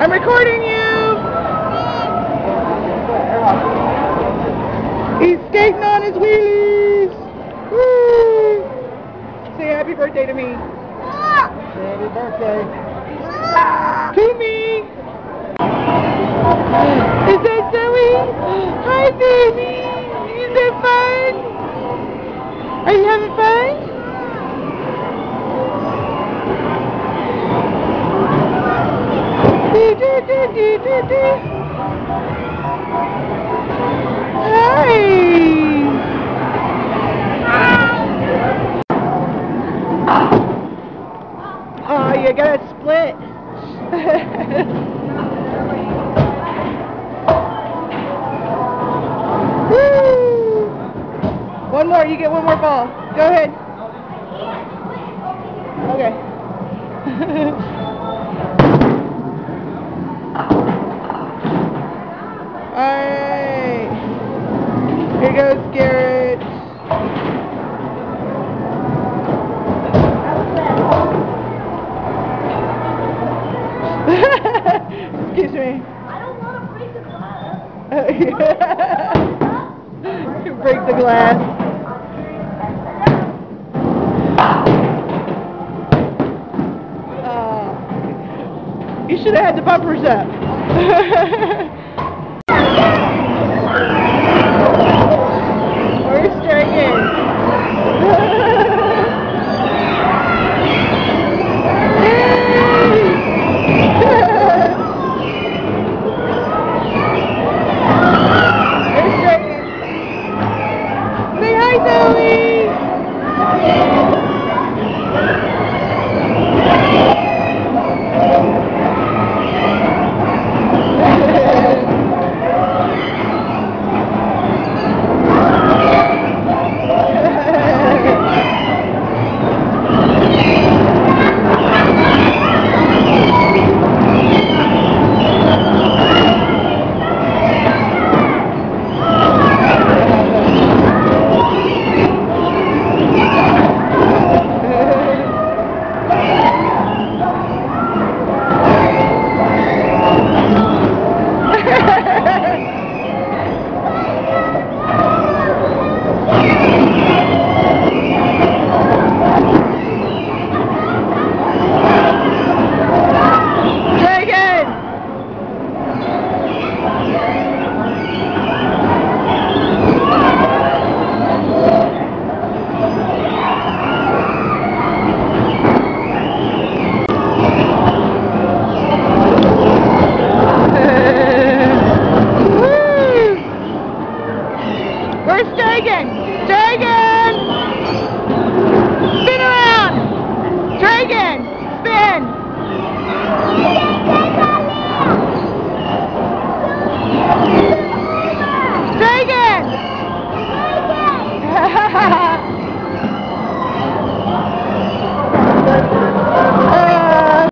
I'm recording you. He's skating on his wheelies. Woo! Say happy birthday to me. Happy birthday. To me. Is that Zoe? Hi, baby. Is that fun? Are you having fun? Oh, you gotta split. One more, you get one more ball. Go ahead. Okay. Here goes Garrett. Excuse me. I don't want to break the glass. break the glass. You should have had the bumpers up.